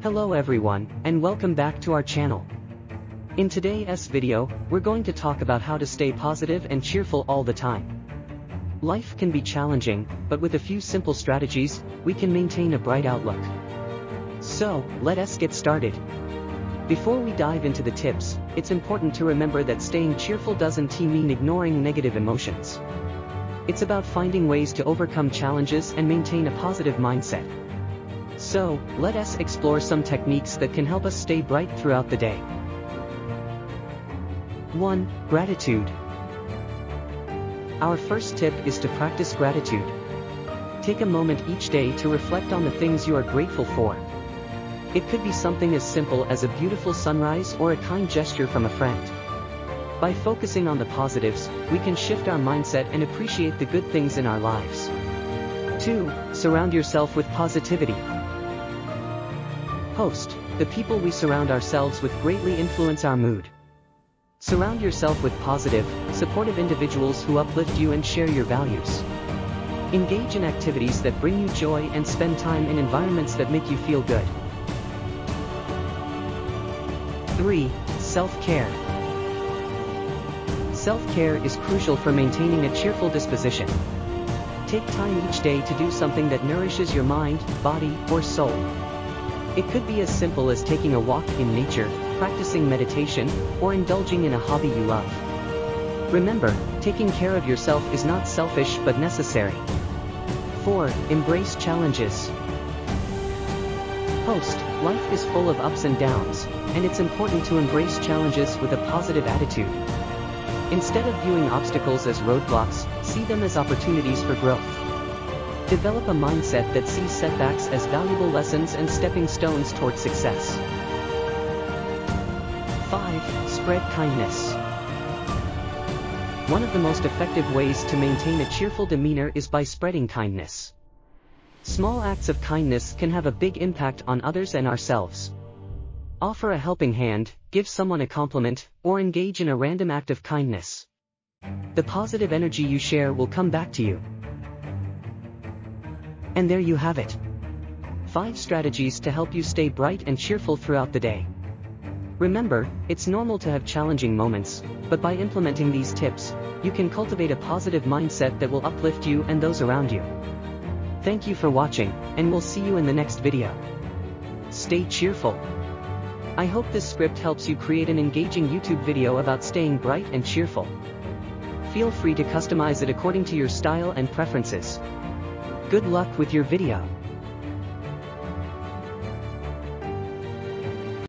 Hello everyone, and welcome back to our channel. In today's video, we're going to talk about how to stay positive and cheerful all the time. Life can be challenging, but with a few simple strategies, we can maintain a bright outlook. So, let us get started. Before we dive into the tips, it's important to remember that staying cheerful doesn't mean ignoring negative emotions. It's about finding ways to overcome challenges and maintain a positive mindset. So, let us explore some techniques that can help us stay bright throughout the day. 1. Gratitude. Our first tip is to practice gratitude. Take a moment each day to reflect on the things you are grateful for. It could be something as simple as a beautiful sunrise or a kind gesture from a friend. By focusing on the positives, we can shift our mindset and appreciate the good things in our lives. 2. Surround yourself with positivity. Host, the people we surround ourselves with greatly influence our mood. Surround yourself with positive, supportive individuals who uplift you and share your values. Engage in activities that bring you joy and spend time in environments that make you feel good. 3. Self-care. Self-care is crucial for maintaining a cheerful disposition. Take time each day to do something that nourishes your mind, body, or soul. It could be as simple as taking a walk in nature, practicing meditation, or indulging in a hobby you love. Remember, taking care of yourself is not selfish but necessary. 4. Embrace challenges. Host, life is full of ups and downs, and it's important to embrace challenges with a positive attitude. Instead of viewing obstacles as roadblocks, see them as opportunities for growth. Develop a mindset that sees setbacks as valuable lessons and stepping stones toward success. 5. Spread kindness. One of the most effective ways to maintain a cheerful demeanor is by spreading kindness. Small acts of kindness can have a big impact on others and ourselves. Offer a helping hand, give someone a compliment, or engage in a random act of kindness. The positive energy you share will come back to you. And there you have it. 5 strategies to help you stay bright and cheerful throughout the day. Remember, it's normal to have challenging moments, but by implementing these tips, you can cultivate a positive mindset that will uplift you and those around you. Thank you for watching, and we'll see you in the next video. Stay cheerful. I hope this script helps you create an engaging YouTube video about staying bright and cheerful. Feel free to customize it according to your style and preferences. Good luck with your video.